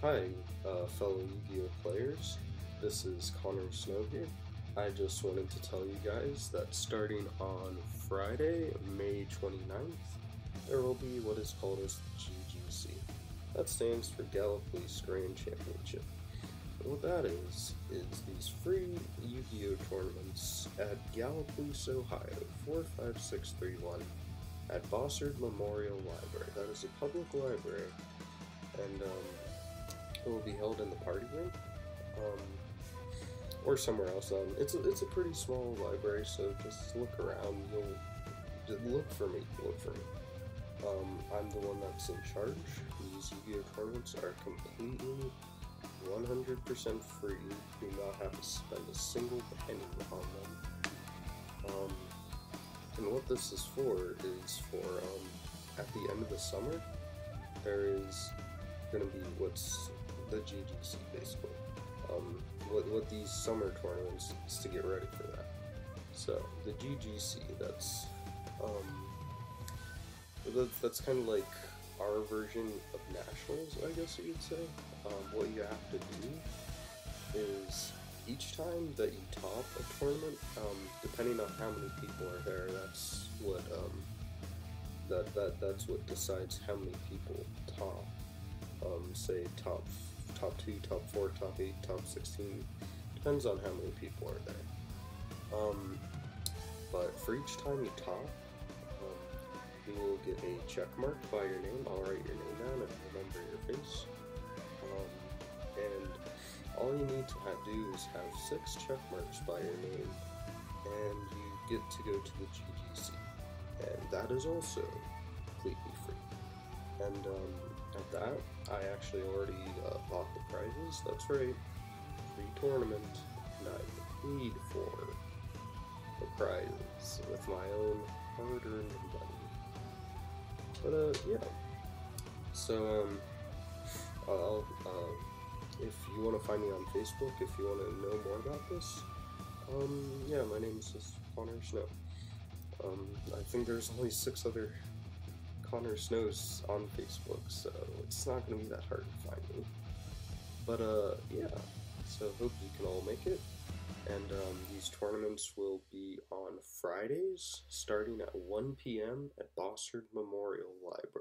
Hi, uh, fellow Yu-Gi-Oh players. This is Connor Snow here. I just wanted to tell you guys that starting on Friday, May 29th, there will be what is called as GGC. That stands for Gallipolis Grand Championship. And what that is, is these free Yu-Gi-Oh tournaments at Gallipolis, Ohio, 45631 at Bossard Memorial Library. That is a public library, and um, will be held in the party room, um, or somewhere else. Um, it's a, it's a pretty small library, so just look around. You'll just look for me. Look for me. Um, I'm the one that's in charge. These Yu-Gi-Oh are completely 100% free. You do not have to spend a single penny on them. Um, and what this is for is for um, at the end of the summer, there is going to be what's the GGC basically. Um, what, what these summer tournaments is to get ready for that. So the GGC, that's um, that's, that's kind of like our version of nationals, I guess you could say. Um, what you have to do is each time that you top a tournament, um, depending on how many people are there, that's what um, that that that's what decides how many people top. Um, say top top two, top four, top eight, top sixteen. Depends on how many people are there. Um, but for each time you top, um, you will get a check mark by your name. I'll write your name down and remember your face. Um, and all you need to have do is have six check marks by your name, and you get to go to the GGC. And that is also completely free. And um, at that, I actually already uh, bought the prizes. That's right, free tournament, and I paid for the prizes with my own hard-earned money. But uh, yeah. So um, I'll uh, if you want to find me on Facebook, if you want to know more about this, um, yeah, my name is Connor Snow. Um, I think there's only six other Connor Snows on Facebook, so it's not going to be that hard to find me. But, uh, yeah, so hope you can all make it. And um, these tournaments will be on Fridays, starting at 1 p.m. at Bossard Memorial Library.